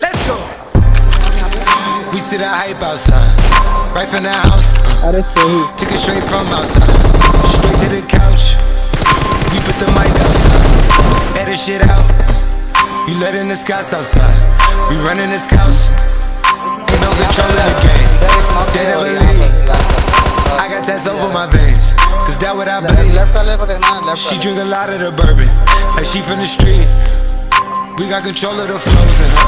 Let's go. We see the hype outside, right from the house. Uh, took it straight from outside, straight to the couch. You put the mic outside, edit shit out. You letting the scouts outside, we running this house. Ain't no control in the game my veins, cause that what I believe. She drink a lot of the bourbon, like she from the street. We got control of the flows in her.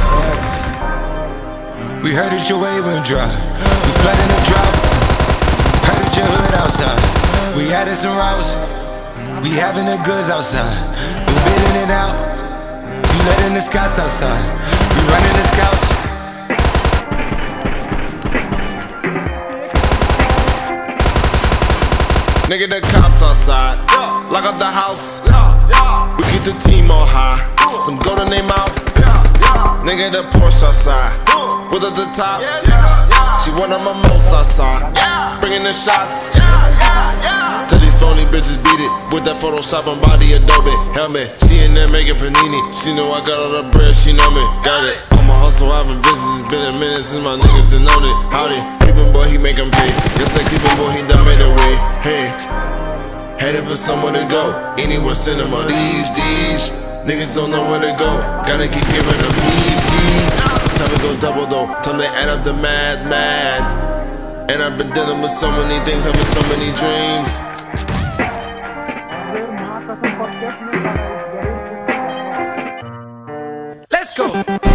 We heard that your wave went dry. We flood in the drop. Heard that your hood outside. We added some routes. We having the goods outside. Move it in and out. You letting the scouts outside. We running the scouts. Nigga, the cops outside. Lock up the house. We keep the team on high. Some gold in their mouth. Nigga, the Porsche outside. With at the top. She one of my most outside. Bringing the shots. Tell these phony bitches beat it with that Photoshop and body Adobe helmet. She in there making panini. She know I got all the bread. She know me. Got it. On my hustle, I've been busy. It's been a minute since my niggas done known it. Howdy, headed for somewhere to go. Anywhere cinema. These these niggas don't know where to go. Gotta keep giving them heat. Time to go double though. Time to add up the mad, mad. And I've been dealing with so many things, having so many dreams. Let's go.